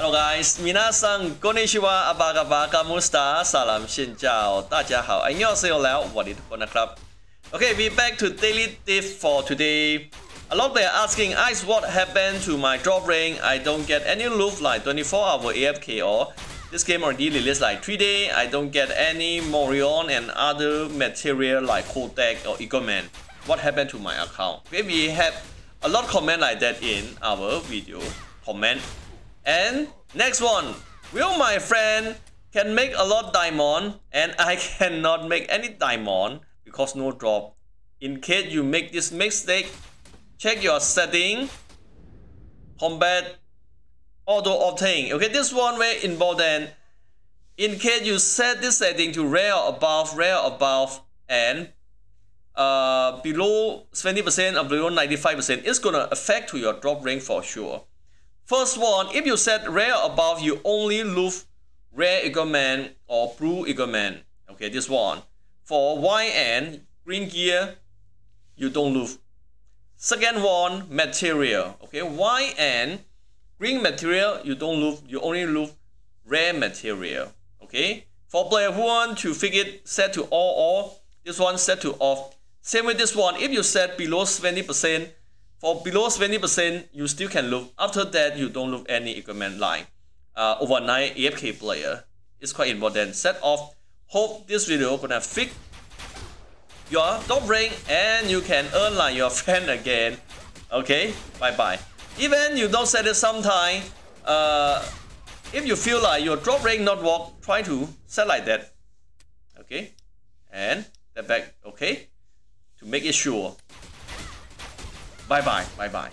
Hello guys, minasan konnichiwa, apa kabar, kamusta, salam, xin chào, 大家好, 안녕하세요, Lao, what it gonna club. Okay, we back to daily tip for today. A lot they are asking, Ice, what happened to my drop ring? I don't get any loot like 24 hour AFK or this game already released like 3 day. I don't get any Morion and other material like Kotek or Eagleman. What happened to my account? Okay, we have a lot of comment like that in our video comment and next one, will my friend can make a lot diamond and I cannot make any diamond because no drop. In case you make this mistake, check your setting, combat, auto obtain. Okay, this one very important. In case you set this setting to rare above, rare above, and uh, below 20% or below 95%, it's gonna affect to your drop rank for sure. First one, if you set rare above, you only lose rare Eagleman or blue Eagleman. Okay, this one. For YN, green gear, you don't lose. Second one, material. Okay, YN, green material, you don't lose, you only lose rare material. Okay, for player want to figure set to all or this one set to off. Same with this one, if you set below 20%, for below 20%, you still can look. After that, you don't look any equipment line. Uh, overnight AFK player is quite important. Set off. Hope this video gonna fix your top rank and you can earn like your friend again. Okay, bye bye. Even you don't set it sometime, uh, if you feel like your drop rank not work, try to set like that. Okay, and the back. Okay, to make it sure. Bye bye. Bye bye.